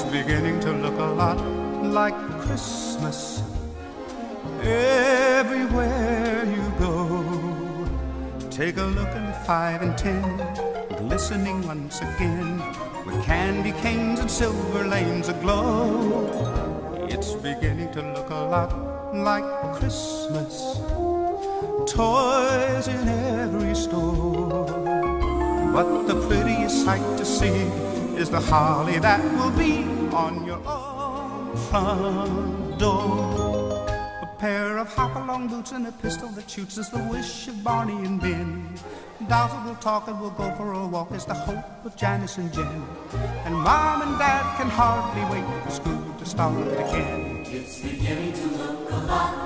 beginning to look a lot like Christmas everywhere you go. Take a look at the five and ten, glistening once again, with candy canes and silver lanes aglow. It's beginning to look a lot like Christmas. Toys in every store. But the prettiest sight to see is the holly that will be on your own front door. A pair of hop-along boots and a pistol that shoots is the wish of Barney and Ben. Dolls will talk and we'll go for a walk is the hope of Janice and Jen. And Mom and Dad can hardly wait for school to start again. It's beginning to look a lot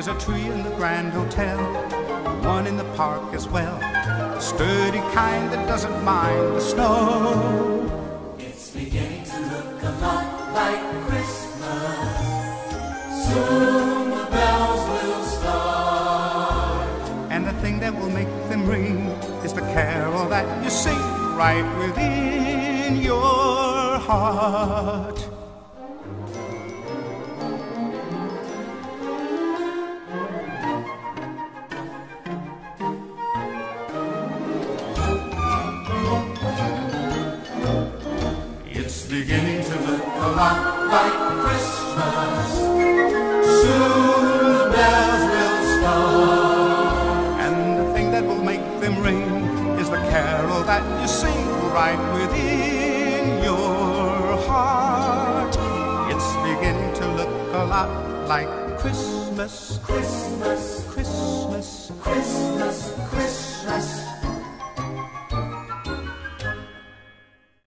There's a tree in the Grand Hotel, one in the park as well. The sturdy kind that doesn't mind the snow. It's beginning to look a lot like Christmas. Soon the bells will start. And the thing that will make them ring is the carol that you sing right within your heart. Beginning to look a lot Like Christmas. Soon the bells will start. And the thing that will make them ring is the carol that you sing right within your heart. It's beginning to look a lot like Christmas Christmas, Christmas, Christmas, Christmas.